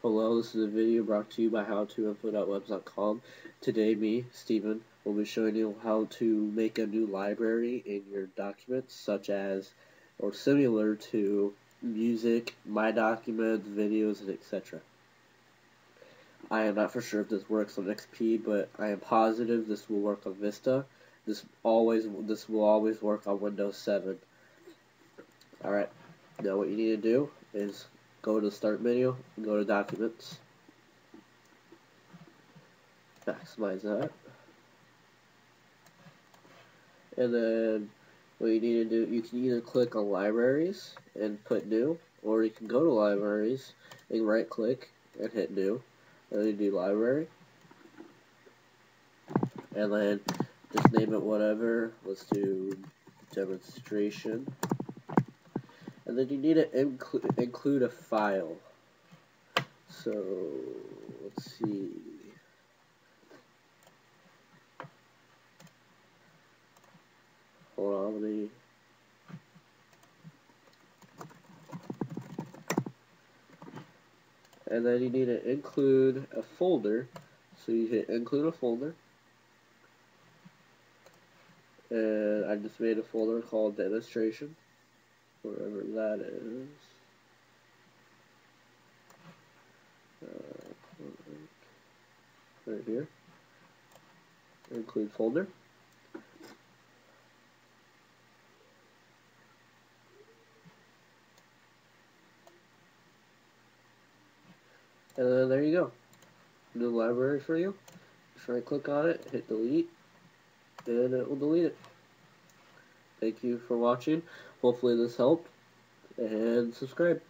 Hello, this is a video brought to you by howtoinfo.webs.com. Today, me, Steven, will be showing you how to make a new library in your documents, such as, or similar to, music, my documents, videos, and etc. I am not for sure if this works on XP, but I am positive this will work on Vista. This always, this will always work on Windows 7. Alright, now what you need to do is go to start menu, go to documents, maximize that, and then what you need to do, you can either click on libraries and put new, or you can go to libraries and right click and hit new, and then do library, and then just name it whatever, let's do demonstration, and then you need to inclu include a file. So, let's see. Hold on, let me... And then you need to include a folder. So you hit include a folder. And I just made a folder called demonstration wherever that is. Uh, right here. Include folder. And then there you go. New library for you. If I click on it, hit delete, and it will delete it. Thank you for watching. Hopefully this helped. And subscribe.